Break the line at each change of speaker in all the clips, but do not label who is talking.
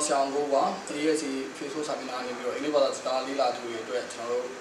တော်ဆောင်းကိုပါ 3SC Facebook စာမျက်နှာနေပြီးတော့အင်္ဂလိပ်ဘာသာစကားလေ့လာသူတွေအတွက်ကျွန်တော်တို့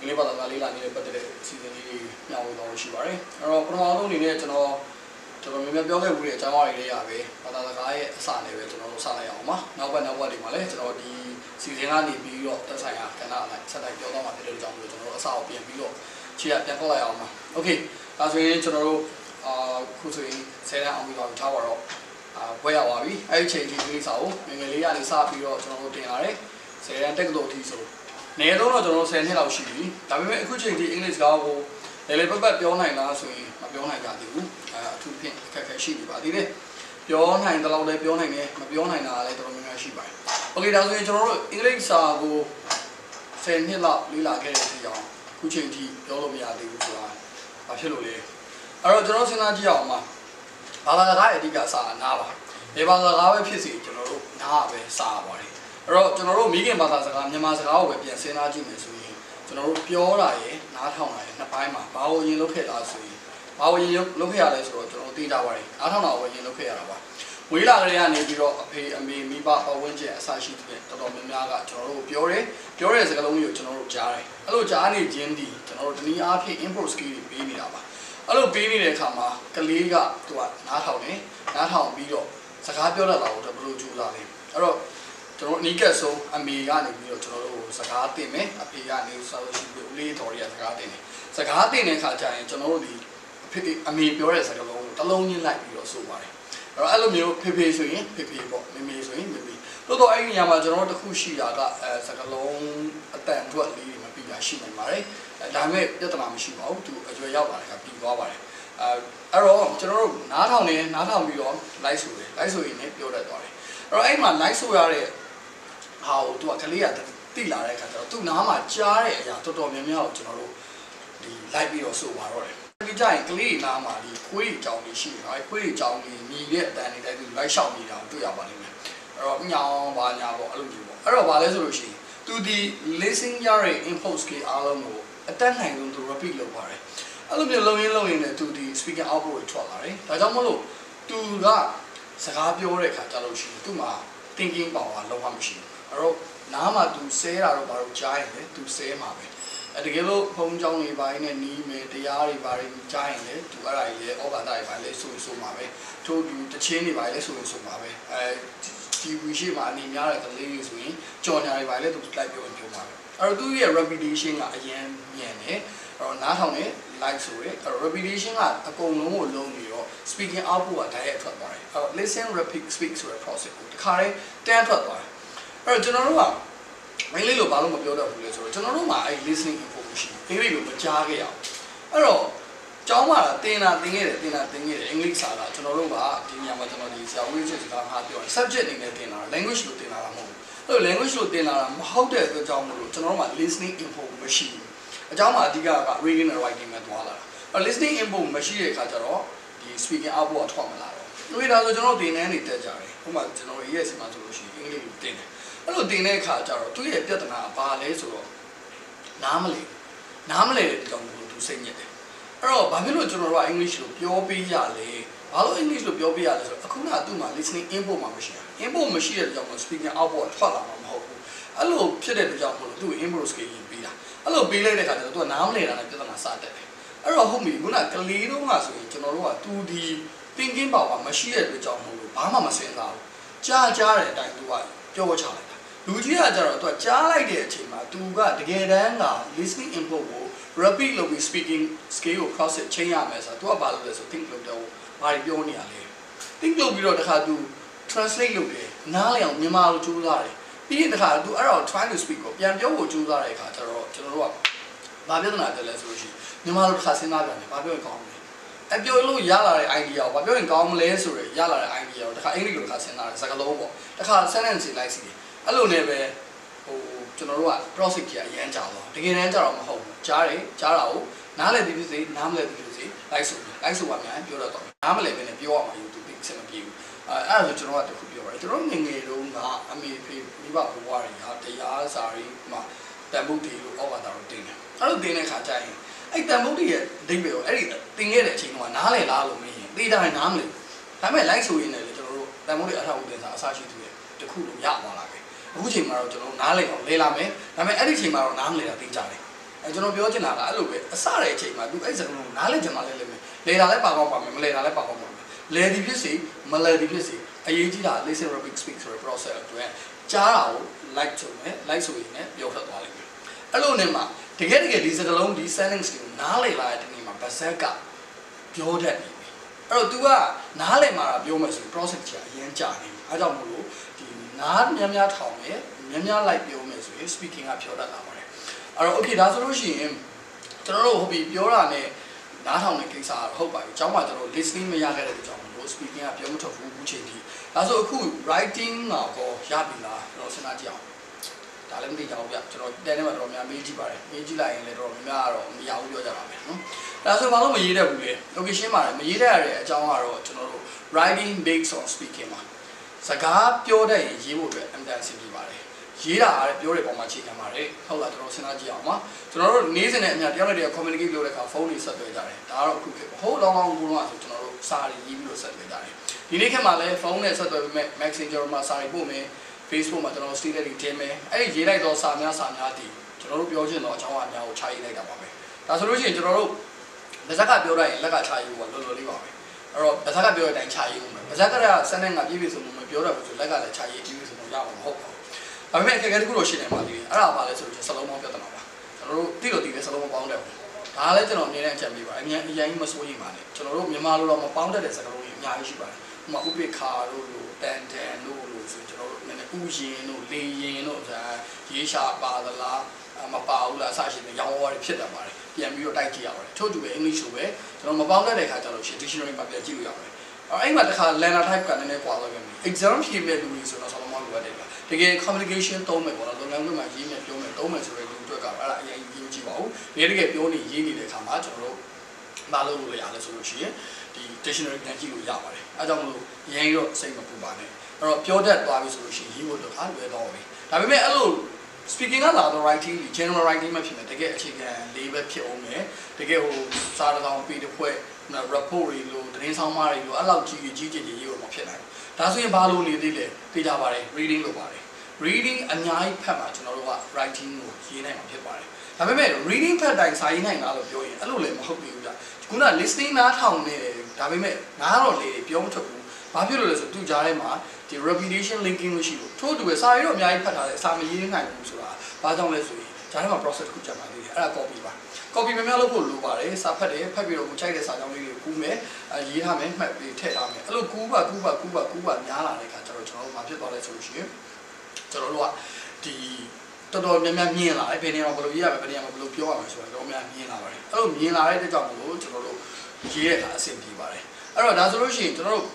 အင်္ဂလိပ်ဘာသာစကားလေ့လာနေတဲ့ပတ်သက်တဲ့အစီအစဉ်လေးတွေညှောင်းလို့ရှိပါတယ်။အဲ့တော့ပထမဆုံးအနေနဲ့ကျွန်တော်ကျွန်တော်မြန်မာပြောခဲ့မှုတွေအကြောင်းအရာတွေရပဲဘာသာစကားရဲ့အစနဲ့ပဲကျွန်တော်တို့စလိုက်အောင်ပါ။နောက်ပတ်နောက်ပတ်ဒီမှာလည်းကျွန်တော်ဒီစီစဉ်ကနေပြီးတော့တက်ဆိုင်ရာကဏ္ဍအလိုက်ဆက်တိုက်ပြောသွားမှာဖြစ်တဲ့ကြောင့်ကျွန်တော်တို့အစအောင်ပြန်ပြီးတော့ခြေရပြန်ကောက်လိုက်အောင်ပါ။ Okay ဒါဆိုရင်ကျွန်တော်တို့အာခုဆိုရင်10တန်းအောင်ပြီးတော့ထားပါတော့ အာဘွဲရပါပြီအဲ့ဒီချိန်ဒီကိစ္စကိုငယ်ငယ်လေးကနေစပြီးတော့ကျွန်တော်တို့တင်လာတယ်ဆယ်တန်းတက်ကတော်အထိဆိုနေတော့တော့ကျွန်တော်10နှစ်လောက်ရှိပြီဒါပေမဲ့အခုချိန်ဒီအင်္ဂလိပ်စကားကိုလေလေပတ်ပတ်ပြောနိုင်လားဆိုရင်မပြောနိုင်ကြသေးဘူးအဲအထူးဖြင့်အခက်အခဲရှိနေပါသေးတယ်ပြောနိုင်တဲ့လောက်လည်းပြောနိုင်တယ်မပြောနိုင်တာလည်းတော်တော်များများရှိပါတယ်โอเคဒါဆိုရင်ကျွန်တော်တို့အင်္ဂလိပ်စာကို10နှစ်လောက်လေ့လာခဲ့တဲ့အကြောင်းအခုချိန်ထိပြောလို့မရသေးဘူးဆိုတာဘာဖြစ်လို့လဲအဲ့တော့ကျွန်တော်စဉ်းစားကြည့်အောင်ပါ ဘာသာစကားအဓိကစာနားပါဒီဘာသာစကားပဲဖြစ်စီကျွန်တော်တို့နားပဲစာပါတယ်အဲ့တော့ကျွန်တော်တို့မိခင်ဘာသာစကားမြန်မာစကားကိုပဲပြန်စဉ်းစားကြည့်မယ်ဆိုရင်ကျွန်တော်တို့ပြောတာရယ်နားထောင်တာရယ်နှစ်ပိုင်းမှာဘာလို့ရင်လုပ်ခဲ့တာဆိုရင်ဘာလို့ရင်လုပ်ခဲ့ရလဲဆိုတော့ကျွန်တော်သိတာပါတယ်နားထောင်တာကိုရင်လုပ်ခဲ့ရတာပါဝေးလာကလေးကနေပြီးတော့အဖေအမေမိဘပတ်ဝန်းကျင်အစရှိတဲ့တော်တော်များများကကျွန်တော်တို့ပြောတယ်ပြောတဲ့စကားလုံးတွေကိုကျွန်တော်တို့ကြားတယ်အဲ့လိုကြားနေခြင်းဒီကျွန်တော်တို့တနည်းအားဖြင့် import skill တွေပေးနေတာပါ အဲ့လိုပေးနေတဲ့အခါမှာကလေးကသူကနားထောင်တယ်နားထောင်ပြီးတော့စကားပြောတတ်တာကိုဘယ်လိုကြိုးစားလဲအဲ့တော့ကျွန်တော်အနီးကပ်ဆုံးအမေကနေပြီးတော့ကျွန်တော်တို့စကားတင်မယ်အဖေကနေဆိုလို့ရှိရင်ဦးလေးတော်ရီကစကားတင်တယ်စကားတင်တဲ့အခါကျရင်ကျွန်တော်တို့ဒီအဖေအမေပြောတဲ့စကားလုံးကိုတစ်လုံးချင်းလိုက်ပြီးတော့ဆိုပါတယ်အဲ့တော့အဲ့လိုမျိုးဖေဖေဆိုရင်ဖေဖေပေါ့မေမေဆိုရင်မေမေတို့တော့အဲ့ဒီနေရာမှာကျွန်တော်တို့တစ်ခုရှိတာကအဲစကားလုံးအတန်အတွက်လေးတွေမပြီးတာရှိနေပါတယ်အဲ ဒါပေမဲ့ပြဿနာမရှိပါဘူးသူအကျွေရောက်လာတဲ့အခါပြီးသွားပါတယ်အဲအဲ့တော့ကျွန်တော်တို့နားထောင်နေနားထောင်ပြီးတော့ live ဆိုတယ် live ဆိုရင်လည်းပြောတတ်သွားတယ်အဲ့တော့အဲ့မှာ live ဆိုရတဲ့ဟာကိုသူကကလေးကတိလာတဲ့အခါကျတော့သူ့နားမှာကြားတဲ့အရာတော်တော်များများကိုကျွန်တော်တို့ဒီ live ပြီးတော့ဆိုပါတော့တယ်ဒီကြရင်ကလေးနားမှာဒီခွေးကြောင်ကြီးရှိတယ်နော်ခွေးကြောင်ကြီးညီတဲ့အတန်တွေတိုင်းသူ live ရှောက်နေတာကိုတွေ့ရပါလိမ့်မယ်အဲ့တော့ညောင်ပါညာပေါ့အဲ့လိုမျိုးပေါ့အဲ့တော့ဘာလဲဆိုလို့ရှိရင်သူဒီ listening ရတဲ့ input ကအားလုံးကို အတက်နိုင်ဆုံးသူ repeat လုပ်ပါတယ်အဲ့လိုမျိုးလုံရင်းလုံရင်းနဲ့သူဒီ speaking output ကိုထွက်လာတယ်ဒါကြောင့်မလို့သူကစကားပြောတဲ့အခါကျလို့ရှိရင်သူ့မှာ thinking power လုံးဝမရှိဘူးအဲ့တော့နားမှာသူဆဲတာတော့ဘာလို့ကြားရင်လဲသူဆဲမှာပဲအဲတကယ်လို့ဖုံးကြောင်းတွေပိုင်းနဲ့နီးမယ်တရားတွေဘာတွေကြားရင်လေသူအဲ့ဒါကြီးလေဩဘာသာတွေပိုင်းလေဆိုဆိုမှာပဲထို့သူတချင်းတွေပိုင်းလေဆိုဆိုမှာပဲအဲဒီဝီရှိမှာအနေများတဲ့ကလေးတွေဆိုရင်ကြော်ညာတွေပိုင်းလေသူလိုက်ပြောရင်ပြောမှာပဲ အဲ့တော့သူရဲ့ repetition ကအရင်မြန်တယ်အဲ့တော့နားထောင်နေ like ဆိုရဲအဲ့တော့ repetition ကအကုန်လုံးကိုလုံးပြီးတော့ speaking output က direct ထွက်သွားတယ်အဲ့တော့ listen repeat speak ဆိုတဲ့ process ကိုတခါတည်းတန်းထွက်သွားတယ်အဲ့တော့ကျွန်တော်တို့ကမင်းလေးလိုဘာလို့မပြောတော့ဘူးလဲဆိုတော့ကျွန်တော်တို့မှာအဲ့ listening information အင်္ဂလိပ်လိုမကြားခဲ့ရအောင်အဲ့တော့ကျောင်းမှာတင်တာတင်ခဲ့တယ်တင်တာတင်ခဲ့တယ်အင်္ဂလိပ်စာကကျွန်တော်တို့ကဒီညမှာကျွန်တော်ဒီဆရာဝင်းချက်စကားမှာပြောတယ် subject အနေနဲ့တင်တာ language လို့တင်တာမဟုတ်ဘူး အဲ့လို language လို့တင်လာတာမဟုတ်တဲ့အတွက်ကြောင့်မလို့ကျွန်တော်တို့မှာ listening info မရှိဘူးအကြောင်းမှာအဓိကက reading and writing မှာတွားလာတာအဲ့ listening info မရှိတဲ့အခါကျတော့ဒီ speaking output ကထွက်မလာတော့တွေ့တာဆိုကျွန်တော်တင်နေနေတက်ကြတယ်ဥပမာကျွန်တော်ရဲ့ဆီမှာဆိုလို့ရှိရင်အင်္ဂလိပ်ကိုတင်တယ်အဲ့လိုတင်တဲ့အခါကျတော့သူ့ရဲ့ပြဿနာကဘာလဲဆိုတော့နားမလဲနားမလဲတဲ့ကြောင့်မို့လို့သူစိတ်ညစ်တယ်အဲ့တော့ဘာဖြစ်လို့ကျွန်တော်တို့က English လို့ပြောပေးရလဲ ဘာလို့ English လို့ပြောပေးရလဲဆိုတော့အခုနကသူ့မှာ listening input မှာမရှိဘူး input မရှိတဲ့ကြောင့်မို့ speaking output ထွက်လာမှာမဟုတ်ဘူးအဲ့လိုဖြစ်တဲ့ကြောင့်မို့လို့သူ့ input scale ရင်ပေးတာအဲ့လိုပေးလိုက်တဲ့အခါကျတော့သူကနားမလဲတာနဲ့ပြဿနာစတက်တယ်အဲ့တော့ဟုတ်ပြီခုနကလေးတုန်းကဆိုရင်ကျွန်တော်တို့ကသူဒီ thinking power မရှိတဲ့အတွက်ကြောင့်မို့လို့ဘာမှမစင်စားဘူးကြားကြားတဲ့အတိုင်းသူကပြောချလိုက်တာလူကြီးကကြတော့သူကကြားလိုက်တဲ့အချိန်မှာသူကတကယ်တမ်းက listening input ကို repeat လုပ်ပြီး speaking scale ကို process ချိန်ရမယ်ဆိုတော့သူကဘာလုပ်လဲဆို think လုပ်တော့ ဘာပြောနေရလဲ think လုပ်ပြီးတော့တခါသူ translate လုပ်တယ်နားလည်အောင်မြန်မာလိုကြိုးစားတယ်ပြီးရင်တခါသူအဲ့တော့ try to speak ကိုပြန်ပြောဖို့ကြိုးစားတဲ့အခါကျတော့ကျွန်တော်တို့ကဘာပြဿနာတက်လဲဆိုလို့ရှိရင်မြန်မာလိုတစ်ခါစဉ်းစားပြန်တယ်ဘာပြောရင်ကောင်းမလဲအပြောလို့ရလာတဲ့ idea ကိုဘာပြောရင်ကောင်းမလဲဆိုရရလာတဲ့ idea ကိုတခါအင်္ဂလိပ်လိုတစ်ခါစဉ်းစားတယ်စကားလုံးပေါ့တခါ sentence လိုက်စီတယ်အဲ့လိုနဲ့ပဲဟိုကျွန်တော်တို့က process ကြီးအရန်ကြာတော့တကယ်တမ်းကြာတော့မဟုတ်ဘူးကြားတယ်ကြားတာကိုနားလည်ပြီးဖြစ်စေနားမလည်ပြီးဖြစ်စေလိုက်ဆို လိုက်ဆိုပါများပြောတော့နားမလည်ဘဲနဲ့ပြောရမှာယူသူသိစမပြေဘူးအဲအဲ့ဒါဆိုကျွန်တော်ကတခုပြောပါတယ်ကျွန်တော်ငငယ်တုန်းကအမေဖေမိဘဘဝတွေဟာတရားစာရီမှာတန်ဖို့တီလို့ဩဘာသာလို့တင်တယ်အဲ့လိုတင်တဲ့ခါကျရင်အဲ့တန်ဖို့တီရဲ့အဓိပ္ပာယ်ကိုအဲ့ဒီတင်ခဲ့တဲ့အချိန်ကနားလည်လားလို့မင်းရင်သိတာနားမလည်ဒါပေမဲ့ like ဆိုရင်လည်းကျွန်တော်တို့တန်ဖို့တီအထောက်အပံ့စာအစရှိသူရဲ့တခုလုံးရသွားလာပဲအခုချိန်မှာတော့ကျွန်တော်နားလည်အောင်လဲလာမယ်ဒါပေမဲ့အဲ့ဒီချိန်မှာတော့နားမလည်တာသိကြတယ်အဲကျွန်တော်ပြောချင်တာကအဲ့လိုပဲအစတဲ့အချိန်မှာသူအဲ့စကားလုံးနားလည်ချင်မှလဲလဲမယ် လဲတာလည်းပါကောင်းပါမယ်မလဲတာလည်းပါကောင်းပါမယ်လဲဒီဖြစ်စီမလဲဒီဖြစ်စီအရေးကြီးတာ listen rapid speak ဆိုတဲ့ process အတွက်ကြားတာကို like ဆိုမယ် like ဆိုရင်လည်းပြောထွက်သွားလိမ့်မယ်အဲ့လိုနဲ့မှတကယ်တကယ်ဒီစကားလုံးဒီ sentence ကိုနားလည်လာတဲ့နေ့မှာဗဇက်ကပြောတတ်နေပြီအဲ့တော့ तू ကနားလည်မှာပြောမယ်ဆိုရင် process ကြီးအရင်ကြာနေပြီအဲကြောင့်မို့လို့ဒီနားများများထောင်မယ်များများ like ပြောမယ်ဆိုရင် speaking ကပြောတတ်လာပါတယ်အဲ့တော့ okay ဒါဆိုလို့ရှိရင်ကျွန်တော်တို့ဟုတ်ပြီပြောတာနဲ့ နားထောင်တဲ့ကိစ္စကဟုတ်ပါပြီအကြောင်းကကျွန်တော် listening မရခဲ့တဲ့အကြောင်းမို့ speaking ကပြောမထွက်ဘူးအခုချိန်ထိဒါဆိုအခု writing ကတော့ရပြီလားကျွန်တော်စဉ်းစားကြည့်အောင်ဒါလည်းမသိကြဘူးဗျကျွန်တော်တဲထဲမှာတော့များမေးကြည့်ပါတယ်မေးကြည့်လိုက်ရင်လည်းတော့များများတော့မရဘူးပြောကြပါမယ်နော်ဒါဆိုဘာလို့မရေးတတ်ဘူးလဲ okay ရှင်းပါတယ်မရေးတတ်ရတဲ့အကြောင်းကတော့ကျွန်တော်တို့ writing based on speaking မှာစကားပြောတဲ့ရင်ရေးဖို့အတွက်အမှန်တန်ဆင်ပြေပါတယ် ရေးတာအားပြောတဲ့ပုံမှာချိန်ခံပါတယ်ဟုတ်လားကျွန်တော်စဉ်းစားကြည့်အောင်ပါကျွန်တော်တို့နေ့စဉ်နဲ့အများတယောက်နဲ့တယောက် communicate လုပ်တဲ့အခါဖုန်းတွေဆက်သွယ်ကြတယ်ဒါကတော့အခုခေတ်ဟိုးလောင်းလောင်းကူတော့ဆိုကျွန်တော်တို့စာတွေရေးပြီးတော့ဆက်သွယ်ကြတယ်ဒီနေ့ခေတ်မှာလည်းဖုန်းနဲ့ဆက်သွယ်ပြီးမဲ့ Messenger မှာစာတွေပို့မယ် Facebook မှာကျွန်တော် status တွေတင်မယ်အဲ့ဒီရေးလိုက်တော့စာများစာများတည်ကျွန်တော်တို့ပြောချင်တော့အကြောင်းအရာကိုခြာရေးလိုက်တာပါပဲဒါဆိုလို့ရှိရင်ကျွန်တော်တို့ဗဇက်ကပြောလိုက်ရင်လက်ကခြာရေးဖို့ကလောလောလေးပါပဲအဲ့တော့ဗဇက်ကပြောတဲ့အတိုင်းခြာရေးဖို့မယ်ဗဇက်ကလည်းစနေကပြည့်ပြည့်စုံစုံမပြောတတ်ဘူးဆိုလက်ကလည်းခြာရေးပြည့်ပြည့်စုံစုံရမှာမဟုတ်ဘူး ဒါပေမဲ့အခက်အခဲတစ်ခုတော့ရှိနေပါသေးတယ်အဲ့ဒါပါလဲဆိုလို့စလုံးပေါင်းပြဿနာပါကျွန်တော်တို့တိလို့တိတယ်စလုံးပေါင်းတယ်ဒါလည်းကျွန်တော်အမြဲတမ်းအကြံပေးပါအမြဲအရင်မစိုးရိမ်ပါနဲ့ကျွန်တော်တို့မြန်မာလိုတော့မပေါင်းတတ်တဲ့စကားလုံးကြီးအများကြီးရှိပါတယ်ဥပမာဥပိ္ပခါတို့လိုတန်တန်တို့လိုဆိုကျွန်တော်တို့နည်းနည်းဥယင်တို့လေရင်တို့ဆိုတာရေးရှာပါသလားမပါဘူးလားအစရှိတဲ့ရောင်းဝါးတွေဖြစ်တတ်ပါတယ်ပြန်ပြီးတော့တိုက်ကြည့်ရပါတယ်ထို့တူပဲ English လိုပဲကျွန်တော်မပေါင်းတတ်တဲ့ခါကျတော့ရှင် dictionary မှာပြန်ကြည့်လို့ရပါတယ်အဲ့မှာတခါ learner type ကနည်းနည်းကွာသွားပြန်ပြီ exam ဖြေမဲ့လူတွေဆိုတော့ဆောင်းမလိုအပ်တယ်ဗျ တကယ် communication သုံးမယ်ပေါ့နော်လုပ်ငန်းခွင်မှာရေးမယ်ပြောမယ်သုံးမယ်ဆိုတဲ့လူတွေကတော့အဲ့ဒါအရင်ရေးကြည့်ပါဦးတကယ်တကယ်ပြောနေရေးနေတဲ့အခါမှာကျွန်တော်တို့မလုပ်လို့ရလဲဆိုလို့ရှိရင်ဒီ dictionary ပြန်ကြည့်လို့ရပါတယ်အဲကြောင့်မလို့ရရင်တော့စိတ်မပူပါနဲ့အဲ့တော့ပြောတတ်သွားပြီဆိုလို့ရှိရင်ရေးဖို့တော့အားလွယ်တော့ပြီဒါပေမဲ့အဲ့လို speaking ကလာတော့ writing general writing မှဖြစ်မယ်တကယ်အခြေခံလေးပဲဖြစ်အောင်မယ်တကယ်ဟိုစာတကောင်ပြီးတစ်ဖွဲ့ report တွေလို့သတင်းဆောင်မတွေလို့အဲ့လောက်ကြီးကြီးကြီးကြီးရေးဖို့မဖြစ်နိုင်ဘူးဒါဆိုရင်ဘာလို့နေသေးလဲသိကြပါတယ် reading လို့ပါတယ် reading အများကြီးဖတ်မှာကျွန်တော်တို့က writing ကိုရေးနိုင်မှာဖြစ်ပါတယ်ဒါပေမဲ့ reading ဖတ်တိုင်းစာရေးနိုင်တာလို့ပြောရင်အဲ့လိုလည်းမဟုတ်ဘူးကြာခုန listening နားထောင်နေတယ်ဒါပေမဲ့နားတော့လေပြောမထွက်ဘူးဘာဖြစ်လို့လဲဆိုသူကြားထဲမှာဒီ repetition linking လို့ရှိလို့ထို့တူပဲစာရေးတော့အများကြီးဖတ်ထားတယ်စာမရေးနိုင်ဘူးဆိုတာဘာကြောင့်လဲဆိုရင်ကြားထဲမှာ process တစ်ခုကြာပါသေးတယ်အဲ့ဒါ copy ပါ copy များများလုပ်ဖို့လိုပါတယ်စာဖတ်တယ်ဖတ်ပြီးတော့ကိုကြိုက်တဲ့စာကြောင်းလေးတွေကိုကူးမယ်အဲရေးထားမယ်မှတ်ပြီးထည့်ထားမယ်အဲ့လိုကူးပါကူးပါကူးပါကူးပါများလာတဲ့အခါကျတော့ကျွန်တော်တို့မဖြစ်သွားလဲဆိုလို့ရှိရင် ကျွန်တော်တို့ကဒီတော်တော်များများမြင်လာတယ်ဘယ်နေရာမှာဘယ်လိုရေးရမလဲဘယ်နေရာမှာဘယ်လိုပြောရမလဲဆိုတာတော့များမြင်လာပါတယ်အဲ့လိုမြင်လာတဲ့အတွက်ကြောင့်မလို့ကျွန်တော်တို့ရေးတဲ့အခါအဆင်ပြေပါတယ်အဲ့တော့ဒါဆိုလို့ရှိရင်ကျွန်တော်တို့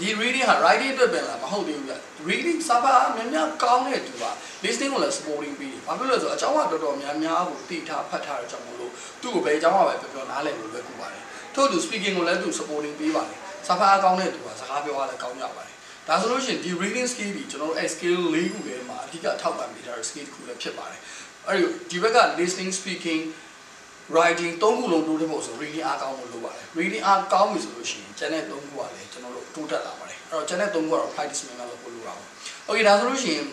ဒီ reading ဟာ writing အတွက်ပဲလားမဟုတ်သေးဘူးဗျ reading စာပါများများကောင်းတဲ့သူက listening ကိုလည်း supporting ပေးတယ်ဘာဖြစ်လို့လဲဆိုတော့အကြောင်းကတော်တော်များများကိုတိထားဖတ်ထားတဲ့ကြောင့်မလို့သူ့ကိုပဲအကြောင်းကပဲပြောပြောနားလည်လို့လွယ်ကူပါတယ်ထို့သူ speaking ကိုလည်းသူ supporting ပေးပါတယ်စာပါကောင်းတဲ့သူကစကားပြောရလည်းကောင်းကြပါတယ် ဒါဆိုလို့ရှိရင်ဒီ reading skill ဒီကျွန်တော်တို့အဲ skill ၄ခုထဲမှာအဓိကထောက်ပံ့ပေးထားတဲ့ skill တစ်ခုလည်းဖြစ်ပါတယ်အဲ့ဒီဒီဘက်က listening speaking writing သုံးခုလုံးတိုးတက်ဖို့ဆို reading အားကောင်းဖို့လိုပါတယ် reading အားကောင်းပြီဆိုလို့ရှိရင်ကျန်တဲ့သုံးခုကလည်းကျွန်တော်တို့တိုးတက်လာပါတယ်အဲ့တော့ကျန်တဲ့သုံးခုကတော့ practice များများလုပ်ဖို့လိုတာပါ okay ဒါဆိုလို့ရှိရင်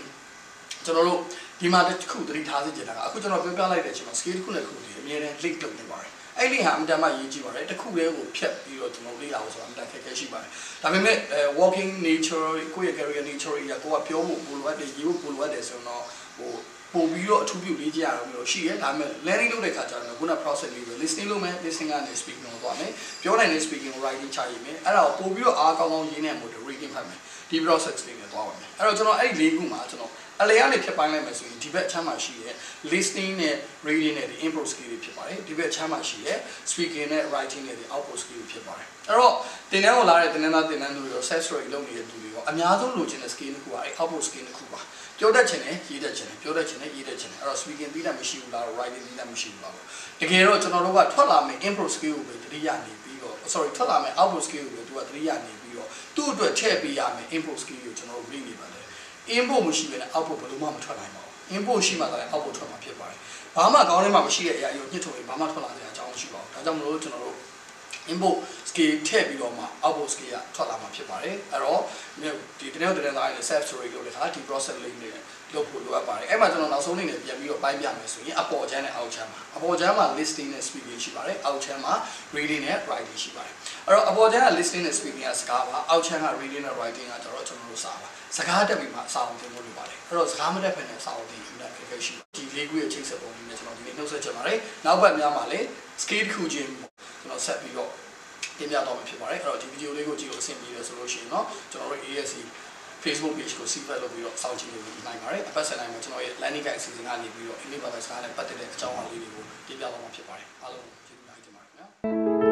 ကျွန်တော်တို့ဒီမှာတစ်ခုသတိထားစေချင်တာကအခုကျွန်တော်ပြောပြလိုက်တဲ့အချိန်မှာ scale တစ်ခုနဲ့တစ်ခုဒီအများနဲ့ link လုပ်နေပါတယ် အဲ့ link ဟာအမှန်တမ်းရေးကြည့်ပါတယ်တစ်ခုတည်းကိုဖြတ်ပြီးတော့ကျွန်တော်လေ့လာဖို့ဆိုတာအမှန်တမ်းခက်ခဲရှိပါတယ်ဒါပေမဲ့ walking nature ကိုယ့်ရဲ့ career nature ကြီးကကိုကပြောဖို့ပိုလိုအပ်တယ်ရေးဖို့ပိုလိုအပ်တယ်ဆိုတော့ဟိုပို့ပြီးတော့အထူးပြုလေ့ကျင့်ရတော့မျိုးရှိရဲဒါပေမဲ့ learning လုပ်တဲ့ခါကျတော့ခုန process လေးပဲ listening လုပ်မယ် listening ကနေ speaking ကိုသွားမယ်ပြောနိုင်တဲ့ speaking ကို writing ချရေးမယ်အဲ့ဒါကိုပို့ပြီးတော့အားကောင်းကောင်းရေးနိုင်မှု တွေ reading ဖတ်မယ်ဒီ process လေးနဲ့သွားပါမယ်အဲ့တော့ကျွန်တော်အဲ့ဒီလေးခုမှာကျွန်တော်အလေကနေဖြတ်ပိုင်းလိုက်မယ်ဆိုရင်ဒီဘက်အချမ်းမှာရှိတဲ့ listening နဲ့ reading နဲ့ဒီ input skill တွေဖြစ်ပါတယ်ဒီဘက်အချမ်းမှာရှိတဲ့ speaking နဲ့ writing နဲ့ဒီ output skill တွေဖြစ်ပါတယ်အဲ့တော့တင်တန်းကိုလာတဲ့တင်တန်းသားတင်တန်းသူတွေရော set story လုပ်နေတဲ့သူတွေရောအများဆုံးလိုချင်တဲ့ skill တစ်ခုကအဲ့ output skill တစ်ခုပါပြောတတ်ချင်တယ်ရေးတတ်ချင်တယ်ပြောတတ်ချင်တယ်ရေးတတ်ချင်တယ်အဲ့တော့ speaking ပြီးတာမရှိဘူးလား writing ပြီးတာမရှိဘူးလားတကယ်တော့ကျွန်တော်တို့ကထွက်လာမယ့် input skill ကိုပဲတတိယနေပြီးတော့ sorry ထွက်လာမယ့် output skill ကိုပဲသူကတတိယနေပြီးတော့ သူ့အတွက်ထည့်ပေးရမယ့် input skill ကိုကျွန်တော်တို့ read နေပါတယ် input မရှိဘဲနဲ့ output ဘယ်လိုမှမထွက်နိုင်ပါဘူး input ရှိမှသာ output ထွက်မှာဖြစ်ပါတယ်ဘာမှကောင်းတဲ့မှမရှိတဲ့အရာကိုညှစ်ထုတ်ရင်ဘာမှထွက်လာတဲ့အကြောင်းမရှိပါဘူးဒါကြောင့်မလို့ကျွန်တော်တို့ input scale ထည့်ပြီးတော့မှ output scale ကထွက်လာမှာဖြစ်ပါတယ်အဲ့တော့ဒီတနေ့တနေ့သားရဲ့ self storage လို့လည်းခါဒီ process လေးနဲ့ လုပ်ဖို့လိုအပ်ပါတယ်အဲ့မှာကျွန်တော်နောက်ဆုံးအနေနဲ့ပြန်ပြီးတော့ပိုင်းပြမယ်ဆိုရင်အပေါ်ချမ်းနဲ့အောက်ချမ်းမှာအပေါ်ချမ်းမှာ listing နဲ့ speaking ရှိပါတယ်အောက်ချမ်းမှာ reading နဲ့ writing ရှိပါတယ်အဲ့တော့အပေါ်ချမ်းက listing နဲ့ speaking ကစကားပါအောက်ချမ်းက reading နဲ့ writing ကကျတော့ကျွန်တော်တို့စာပါစကားတက်ပြီးမှစာအုပ်သင်ဖို့လိုပါတယ်အဲ့တော့စကားမတက်ဖက်နဲ့စာအုပ်သင်ယူတာခက်ခဲရှိဒီလေးခုရဲ့ချိန်ဆက်ပုံလေးနဲ့ကျွန်တော်ဒီနေ့နှုတ်ဆက်ချင်ပါတယ်နောက်ပတ်များမှာလည်း skill ခုချင်းကျွန်တော်ဆက်ပြီးတော့တင်ပြတော့မှာဖြစ်ပါတယ်အဲ့တော့ဒီဗီဒီယိုလေးကိုကြည့်လို့အဆင်ပြေတယ်ဆိုလို့ရှိရင်တော့ကျွန်တော်တို့ ASC Facebook page ကို CFL လုပ်ပြီးတော့စောင့်ကြည့်လို့နိုင်ပါတယ်အပတ်ဆက်တိုင်းမှာကျွန်တော်ရဲ့ landing guide အစီအစဉ်ကနေပြီးတော့အင်္ဂလိပ်ဘာသာစကားနဲ့ပတ်သက်တဲ့အကြောင်းအရာလေးတွေကိုတင်ပြတော့မှာဖြစ်ပါတယ်အားလုံးကျေးဇူးများတင်ပါတယ်ခင်ဗျာ